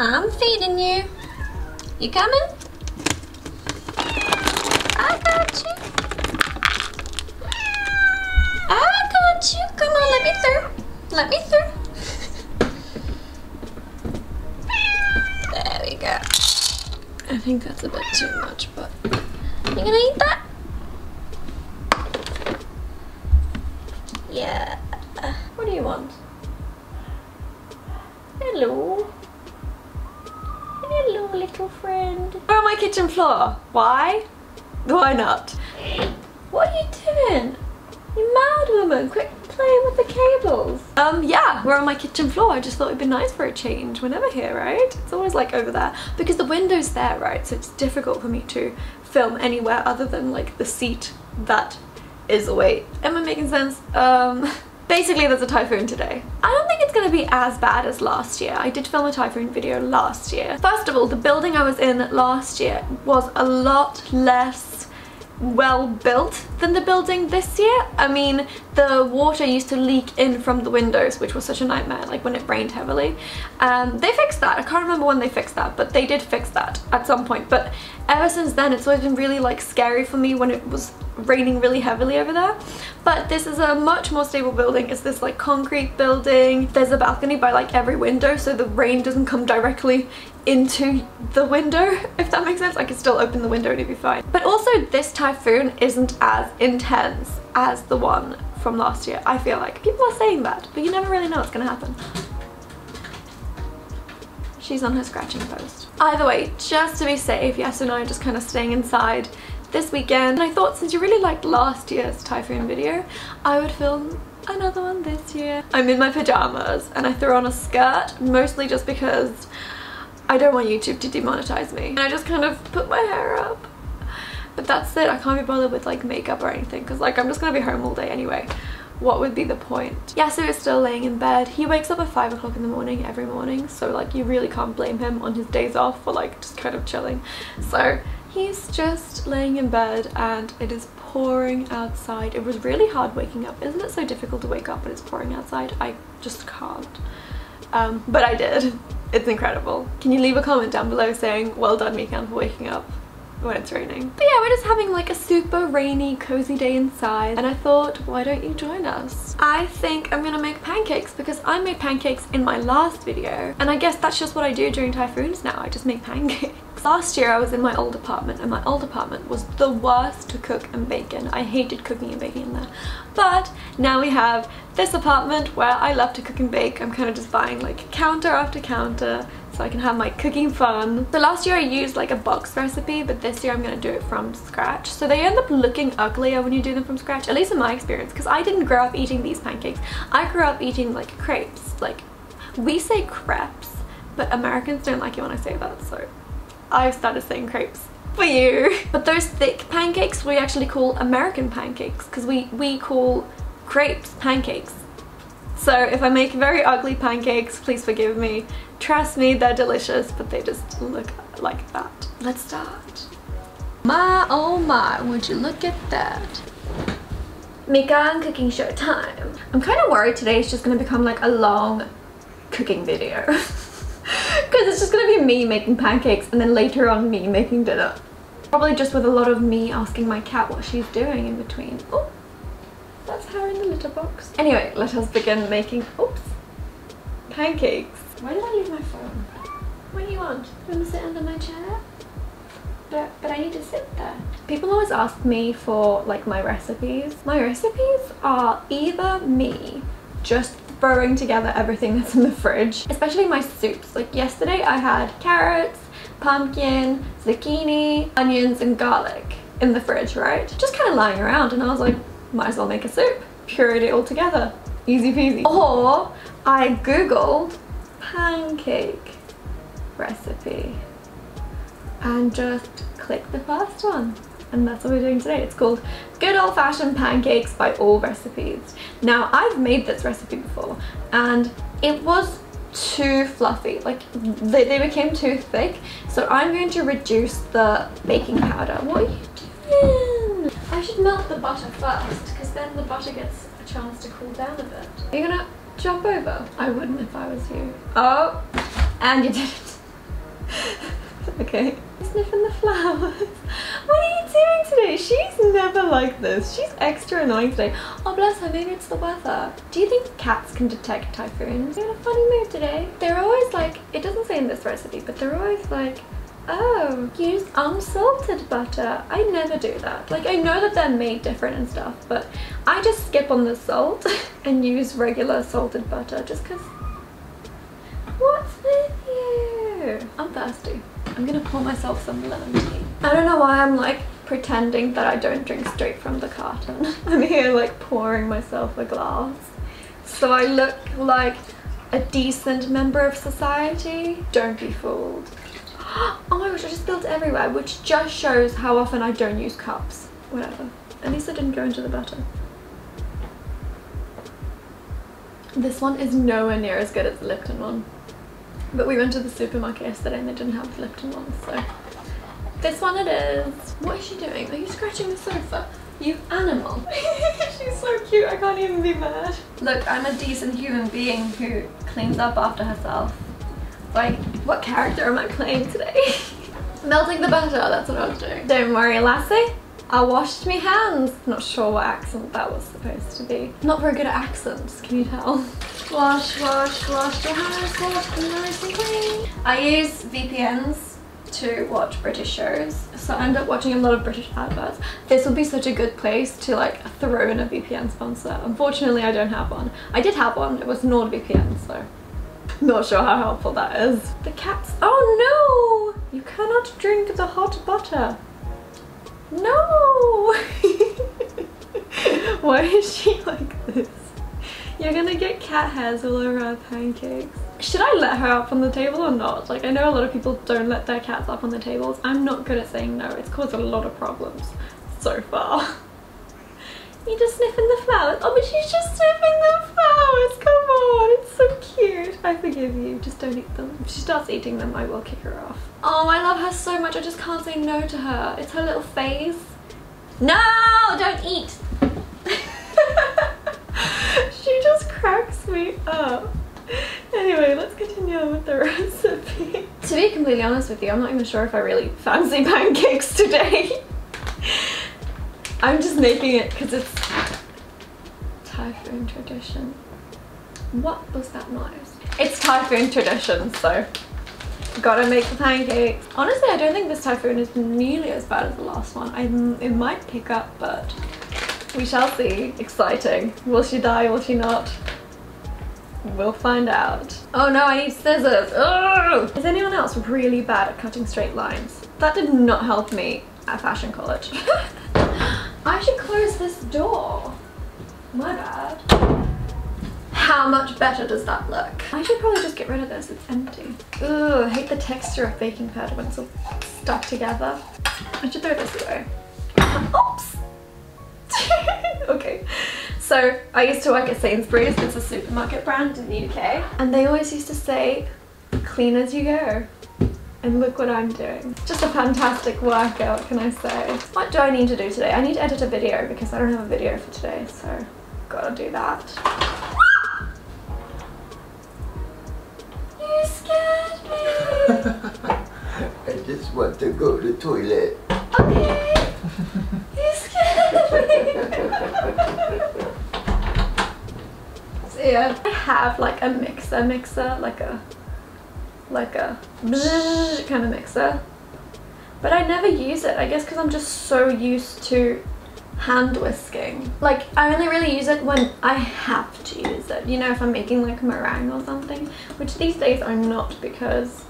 I'm feeding you. You coming? I got you. I got you. Come on, let me through. Let me through. There we go. I think that's a bit too much, but you gonna eat that? Yeah. What do you want? Hello. Little friend. We're on my kitchen floor. Why? Why not? What are you doing? You mad woman, quit playing with the cables. Um, yeah, we're on my kitchen floor. I just thought it'd be nice for a change. We're never here, right? It's always like over there. Because the window's there, right? So it's difficult for me to film anywhere other than like the seat that is away. Am I making sense? Um, basically there's a typhoon today. I don't think it's gonna be as bad as last year. I did film a typhoon video last year. First of all, the building I was in last year was a lot less well built than the building this year. I mean, the water used to leak in from the windows, which was such a nightmare, like when it rained heavily. Um, they fixed that. I can't remember when they fixed that, but they did fix that at some point. But ever since then, it's always been really like scary for me when it was raining really heavily over there. But this is a much more stable building. It's this like concrete building. There's a balcony by like every window, so the rain doesn't come directly into the window, if that makes sense. I could still open the window and it'd be fine. But also this typhoon isn't as intense as the one from last year, I feel like. People are saying that, but you never really know what's gonna happen. She's on her scratching post. Either way, just to be safe, yes and no, just kind of staying inside this weekend. And I thought since you really liked last year's typhoon video, I would film another one this year. I'm in my pajamas and I threw on a skirt, mostly just because I don't want YouTube to demonetize me. And I just kind of put my hair up. But that's it, I can't be bothered with like makeup or anything because like I'm just gonna be home all day anyway. What would be the point? Yasu is still laying in bed. He wakes up at 5 o'clock in the morning every morning so like you really can't blame him on his days off for like just kind of chilling. So he's just laying in bed and it is pouring outside. It was really hard waking up. Isn't it so difficult to wake up when it's pouring outside? I just can't. Um, but I did. It's incredible. Can you leave a comment down below saying, well done Mikan for waking up when it's raining. But yeah, we're just having like a super rainy, cozy day inside and I thought, why don't you join us? I think I'm gonna make pancakes because I made pancakes in my last video and I guess that's just what I do during typhoons now, I just make pancakes. Last year I was in my old apartment and my old apartment was the worst to cook and bake in. I hated cooking and baking in there. But now we have this apartment where I love to cook and bake. I'm kind of just buying like counter after counter so I can have my cooking fun. So last year I used like a box recipe, but this year I'm gonna do it from scratch. So they end up looking uglier when you do them from scratch, at least in my experience, because I didn't grow up eating these pancakes. I grew up eating like crepes. Like, we say crepes, but Americans don't like it when I say that, so I've started saying crepes for you. But those thick pancakes we actually call American pancakes because we, we call crepes pancakes. So if I make very ugly pancakes, please forgive me. Trust me, they're delicious, but they just look like that. Let's start. My oh my, would you look at that. Mikan cooking show time. I'm kind of worried today is just going to become like a long cooking video. Because it's just going to be me making pancakes and then later on me making dinner. Probably just with a lot of me asking my cat what she's doing in between. Oh, that's her in the litter box. Anyway, let us begin making, oops, pancakes. Why did I leave my phone? What do you want? You want to sit under my chair? But, but I need to sit there. People always ask me for like my recipes. My recipes are either me just throwing together everything that's in the fridge, especially my soups. Like yesterday I had carrots, pumpkin, zucchini, onions and garlic in the fridge, right? Just kind of lying around and I was like, might as well make a soup. Pureed it all together. Easy peasy. Or I googled pancake recipe and just click the first one and that's what we're doing today. It's called Good Old Fashioned Pancakes by Allrecipes. Now I've made this recipe before and it was too fluffy, like they, they became too thick. So I'm going to reduce the baking powder. What are you doing? I should melt the butter first because then the butter gets a chance to cool down a bit. You're gonna jump over? I wouldn't if I was you. Oh, and you did it. okay. Sniffing the flowers. What are you doing today? She's never like this. She's extra annoying today. Oh bless her, maybe it's the weather. Do you think cats can detect typhoons? You're in a funny mood today. They're always like, it doesn't say in this recipe, but they're always like, oh, use unsalted butter. I never do that. Like I know that they're made different and stuff, but I just skip on the salt and use regular salted butter just because What's with you? I'm thirsty. I'm gonna pour myself some lemon tea. I don't know why I'm like pretending that I don't drink straight from the carton. I'm here like pouring myself a glass. So I look like a decent member of society. Don't be fooled. Oh my gosh, I just spilled everywhere, which just shows how often I don't use cups. Whatever. At least I didn't go into the butter. This one is nowhere near as good as the Lipton one. But we went to the supermarket yesterday and they didn't have the Lipton one, so this one it is. What is she doing? Are you scratching the sofa? You animal. She's so cute, I can't even be mad. Look, I'm a decent human being who cleans up after herself. Like, what character am I playing today? Melting the butter, that's what I was doing. Don't worry, lassie. I washed my hands. Not sure what accent that was supposed to be. Not very good at accents, can you tell? Wash, wash, wash your hands, wash them nice and clean. I use VPNs to watch British shows, so I end up watching a lot of British adverts. This would be such a good place to like throw in a VPN sponsor. Unfortunately, I don't have one. I did have one, it was NordVPN, so not sure how helpful that is. The cats, oh no! You cannot drink the hot butter. No! Why is she like this? You're gonna get cat hairs all over our pancakes. Should I let her up on the table or not? Like I know a lot of people don't let their cats up on the tables. I'm not good at saying no. It's caused a lot of problems so far. You just sniffing the flowers? Oh, but she's just sniffing the flowers. Come on, it's so cute. I forgive you. Just don't eat them. If she starts eating them, I will kick her off. Oh, I love her so much. I just can't say no to her. It's her little face. No, don't eat. she just cracks me up. Anyway, let's continue on with the recipe. To be completely honest with you, I'm not even sure if I really fancy pancakes today. I'm just making it because it's typhoon tradition. What was that noise? It's typhoon tradition, so gotta make the pancakes. Honestly, I don't think this typhoon is nearly as bad as the last one. I, it might pick up, but we shall see. Exciting. Will she die? Will she not? We'll find out. Oh no, I need scissors. Ugh! Is anyone else really bad at cutting straight lines? That did not help me at fashion college. I should close this door. My bad. How much better does that look? I should probably just get rid of this, it's empty. Ooh, I hate the texture of baking powder when it's all stuck together. I should throw this away. Oops! okay. So I used to work at Sainsbury's, it's a supermarket brand in the UK, and they always used to say, clean as you go. And look what I'm doing. Just a fantastic workout, can I say. What do I need to do today? I need to edit a video because I don't have a video for today, so gotta do that. You scared me! I just want to go to the toilet. Okay. You scared me. so yeah, I have like a mixer mixer, like a like a kind of mixer. But I never use it, I guess because I'm just so used to hand whisking. Like I only really use it when I have to use it. You know, if I'm making like a meringue or something, which these days I'm not because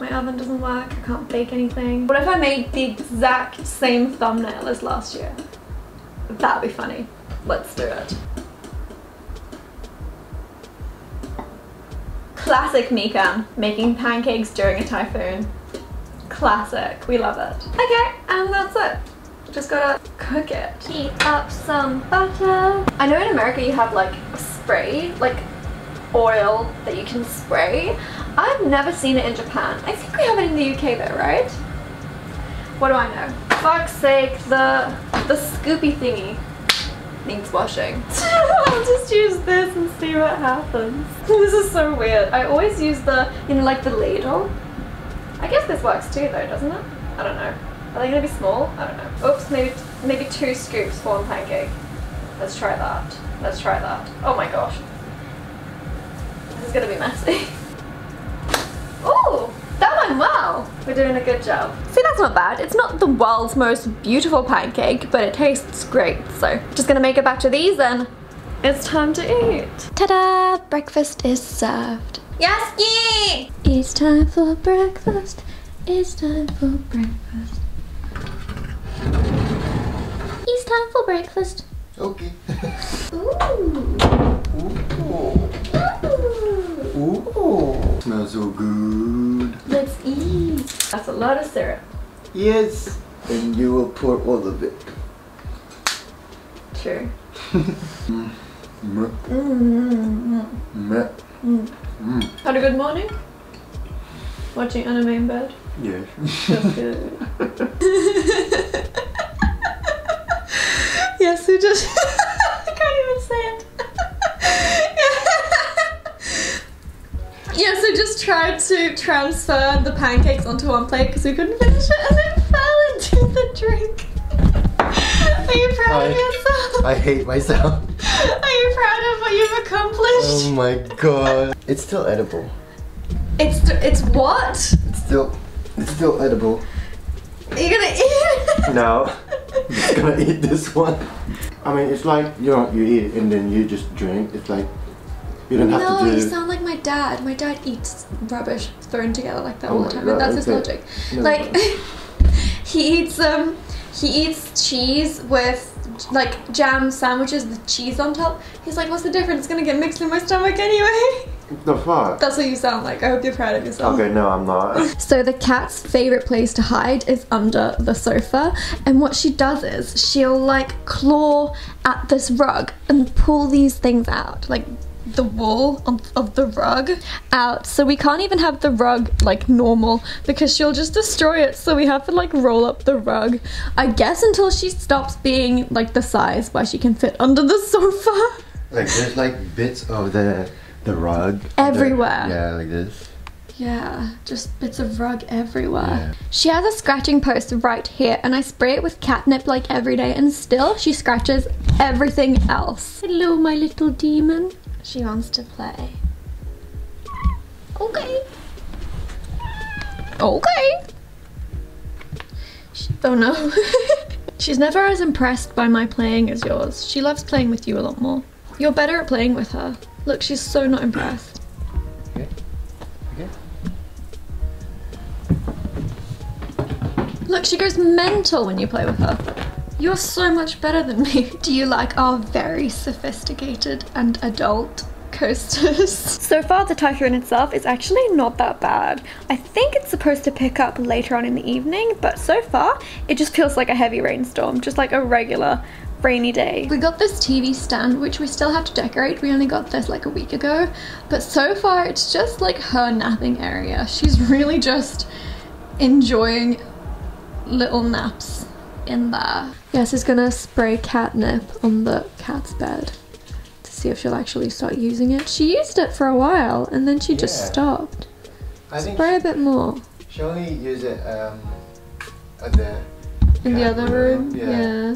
my oven doesn't work, I can't bake anything. What if I made the exact same thumbnail as last year? That'd be funny. Let's do it. Classic Mikan, making pancakes during a typhoon. Classic, we love it. Okay, and that's it. Just gotta cook it. Heat up some butter. I know in America you have like spray, like oil that you can spray. I've never seen it in Japan. I think we have it in the UK though, right? What do I know? Fuck's sake, the, the scoopy thingy needs washing. I'll just use this and see what happens. this is so weird. I always use the, you know, like the ladle I guess this works too though, doesn't it? I don't know. Are they gonna be small? I don't know. Oops, maybe maybe two scoops for one pancake. Let's try that. Let's try that. Oh my gosh. This is gonna be messy. Oh, well. We're doing a good job. See, that's not bad. It's not the world's most beautiful pancake, but it tastes great. So, just gonna make a batch of these and it's time to eat. Ta-da! Breakfast is served. Yaski! It's time for breakfast. It's time for breakfast. It's time for breakfast. Okay. Ooh. Ooh. Ooh. Ooh. Smells so good. Let's eat. That's a lot of syrup. Yes. And you will pour all of it. True. Mm. Mm. Mm. Mm. Had a good morning? Watching anime in bed? Yes. That's good. yes, we just. I can't even say it. yes, we just tried to transfer the pancakes onto one plate because we couldn't finish it and it fell into the drink. Are you proud of yourself? I hate myself. Are you proud of what you've accomplished? Oh my god. It's still edible. It's it's what? It's still it's still edible. Are you gonna eat it? No. I'm just gonna eat this one. I mean it's like you know you eat and then you just drink. It's like you don't have No, to do you sound like my dad. My dad eats rubbish thrown together like that Oh all the time, God, and that's his logic. No, like he eats um he eats cheese with like jam sandwiches with cheese on top. He's like, what's the difference? It's gonna get mixed in my stomach anyway. the fuck. That's what you sound like. I hope you're proud of yourself. Okay, no, I'm not. So the cat's favorite place to hide is under the sofa, and what she does is she'll like claw at this rug and pull these things out, like the wool of, of the rug out. So we can't even have the rug like normal because she'll just destroy it. So we have to like roll up the rug, I guess, until she stops being like the size where she can fit under the sofa. Like there's like bits of the the rug Everywhere. Yeah, like this. Yeah, just bits of rug everywhere. Yeah. She has a scratching post right here, and I spray it with catnip like every day, and still she scratches everything else. Hello, my little demon. She wants to play. Okay. Okay. She- oh no. She's never as impressed by my playing as yours. She loves playing with you a lot more. You're better at playing with her. Look, she's so not impressed. Okay. Okay. Look, she goes mental when you play with her. You're so much better than me. Do you like our very sophisticated and adult coasters? So far, the typhoon itself is actually not that bad. I think it's supposed to pick up later on in the evening, but so far, it just feels like a heavy rainstorm, just like a regular rainy day. We got this TV stand, which we still have to decorate. We only got this like a week ago, but so far, it's just like her napping area. She's really just enjoying little naps in there. Yes, is gonna spray catnip on the cat's bed to see if she'll actually start using it. She used it for a while and then she just Yeah. stopped. I think Spray a bit more. she only use it um at the In the other room? Yeah.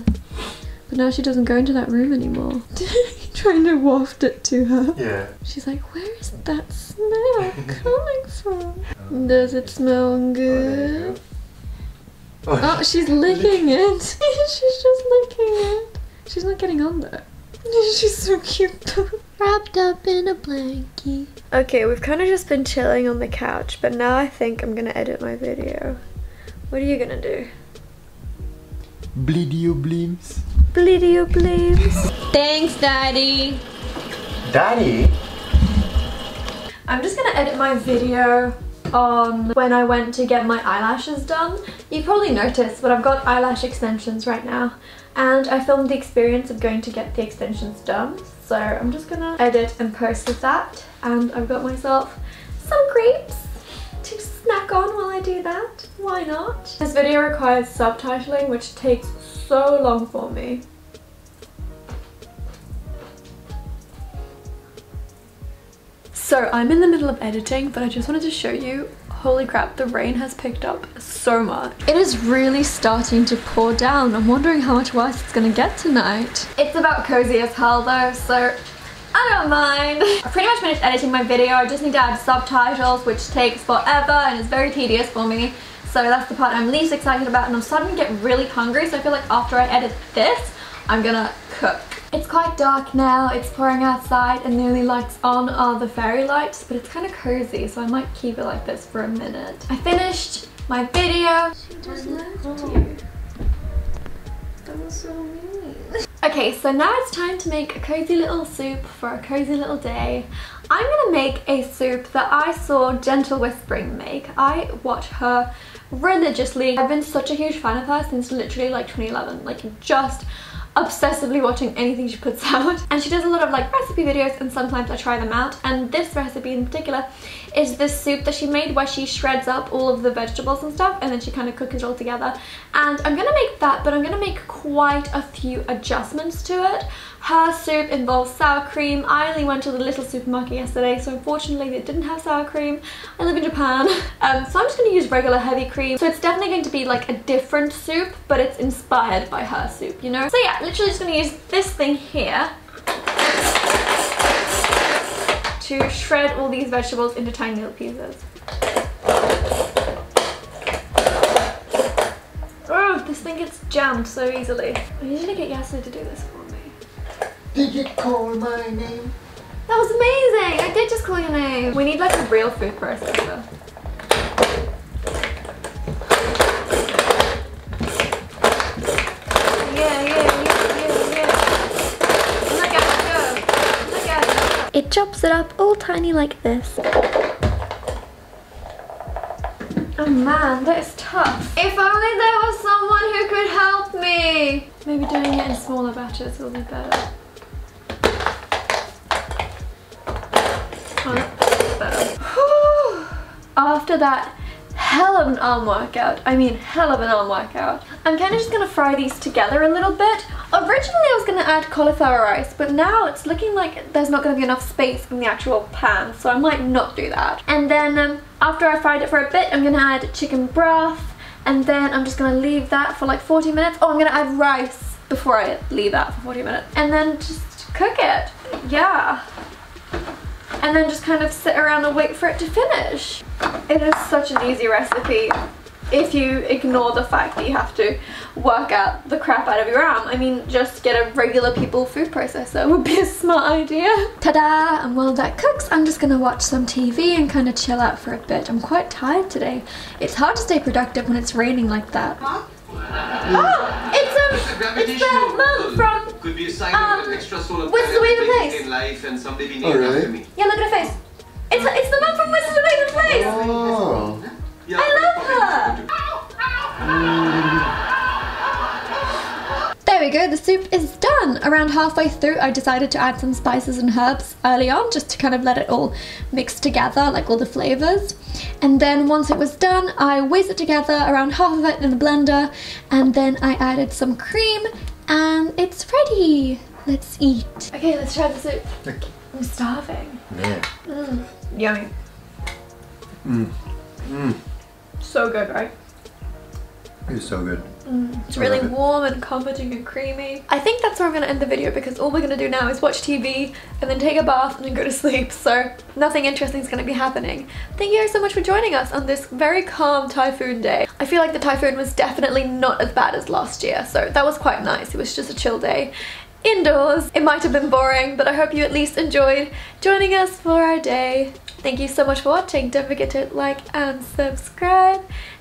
But now she doesn't go into that room anymore. Trying to waft it to her. Yeah. She's like, where is that smell coming from? Does it smell Oh, there you good? go. Oh, she's licking it. she's just licking it. She's not getting on there. She's so cute. Wrapped up in a blankie. Okay, we've kind of just been chilling on the couch, but now I think I'm gonna edit my video. What are you gonna do? Bleedio bleems. Bleedio bleeps. Thanks, Daddy. Daddy. I'm just gonna edit my video on when I went to get my eyelashes done. You probably noticed, but I've got eyelash extensions right now. And I filmed the experience of going to get the extensions done. So I'm just gonna edit and post with that. And I've got myself some grapes to snack on while I do that. Why not? This video requires subtitling, which takes so long for me. So I'm in the middle of editing, but I just wanted to show you, holy crap, the rain has picked up so much. It is really starting to pour down. I'm wondering how much worse it's gonna get tonight. It's about cozy as hell though, so I don't mind. I pretty much finished editing my video. I just need to add subtitles, which takes forever and is very tedious for me. So that's the part I'm least excited about and I'm starting to get really hungry. So I feel like after I edit this, I'm gonna cook. It's quite dark now, it's pouring outside and the only lights on are the fairy lights, but it's kind of cozy, so I might keep it like this for a minute. I finished my video. She just left you. That was so mean. Okay, so now it's time to make a cozy little soup for a cozy little day. I'm gonna make a soup that I saw Gentle Whispering make. I watch her religiously. I've been such a huge fan of her since literally like 2011, like just obsessively watching anything she puts out. And she does a lot of like recipe videos and sometimes I try them out. And this recipe in particular is this soup that she made where she shreds up all of the vegetables and stuff and then she kind of cooks it all together. And I'm gonna make that but I'm gonna make quite a few adjustments to it her soup involves sour cream. I only went to the little supermarket yesterday, so unfortunately they didn't have sour cream. I live in Japan. Um, so I'm just going to use regular heavy cream. So it's definitely going to be like a different soup, but it's inspired by her soup, you know? So yeah, literally just to use this thing here to shred all these vegetables into tiny little pieces. Oh, this thing gets jammed so easily. I usually get Yasu to do this. Did you call my name? That was amazing! I did just call your name. We need like a real food processor. Yeah, yeah, yeah, yeah, yeah. Look at it go. Look at it. It chops it up all tiny like this. Oh man, that is tough. If only there was someone who could help me. Maybe doing it in smaller batches will be better. After that hell of an arm workout, I mean hell of an arm workout, I'm kind of just to fry these together a little bit. Originally I was to add cauliflower rice, but now it's looking like there's not to be enough space in the actual pan, so I might not do that. And then um, after I fried it for a bit, I'm to add chicken broth, and then I'm just to leave that for like 40 minutes. Oh, I'm to add rice before I leave that for 40 minutes. And then just cook it. Yeah and then just kind of sit around and wait for it to finish. It is such an easy recipe if you ignore the fact that you have to work out the crap out of your arm. I mean, just get a regular people food processor would be a smart idea. Ta-da! And while that cooks, I'm just gonna watch some TV and kind of chill out for a bit. I'm quite tired today. It's hard to stay productive when it's raining like that. Huh? Oh, it's um, it's the mum from could be a sign um, of an extra solar What's the way the place? in life and someday be Oh, named really? after me. Yeah, look at her face. It's it's the mum from Wizard of Waverly Place. Oh. Yeah, I love her. There we go, the soup is done. Around halfway through, I decided to add some spices and herbs early on, just to kind of let it all mix together, like all the flavors. And then once it was done, I whizzed it together, around half of it in the blender, and then I added some cream, and it's ready. Let's eat. Okay, let's try the soup. Okay. I'm starving. Yeah. Mm. Yummy. Mm. Mm. So good, right? It's so good. Mm, it's I really it. warm and comforting and creamy. I think that's where I'm gonna end the video because all we're gonna do now is watch TV and then take a bath and then go to sleep. So nothing interesting is gonna be happening. Thank you guys so much for joining us on this very calm typhoon day. I feel like the typhoon was definitely not as bad as last year. So that was quite nice. It was just a chill day indoors. It might have been boring, but I hope you at least enjoyed joining us for our day. Thank you so much for watching. Don't forget to like and subscribe.